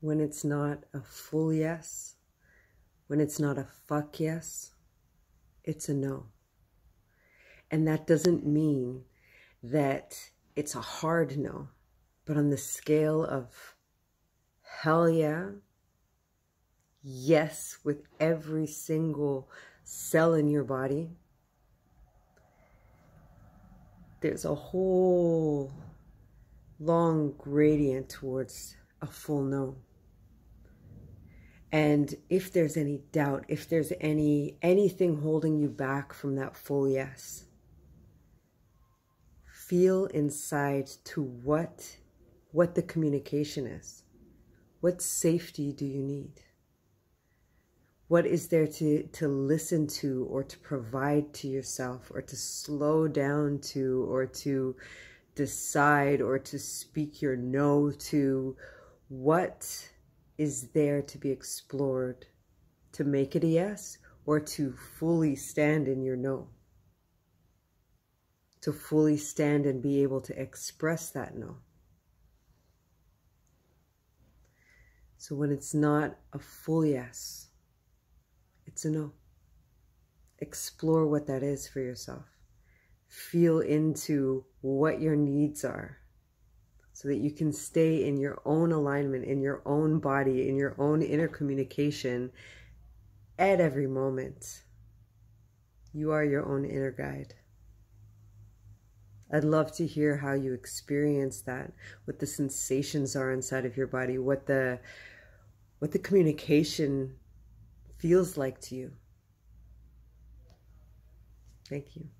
when it's not a full yes, when it's not a fuck yes, it's a no. And that doesn't mean that it's a hard no, but on the scale of hell yeah, yes, with every single cell in your body, there's a whole long gradient towards a full no. And if there's any doubt, if there's any anything holding you back from that full yes, feel inside to what what the communication is. What safety do you need? What is there to, to listen to or to provide to yourself or to slow down to or to decide or to speak your no to? What is there to be explored to make it a yes or to fully stand in your no? To fully stand and be able to express that no. So when it's not a full yes, it's a no. Explore what that is for yourself. Feel into what your needs are so that you can stay in your own alignment, in your own body, in your own inner communication at every moment. You are your own inner guide. I'd love to hear how you experience that, what the sensations are inside of your body, what the what the communication feels like to you. Thank you.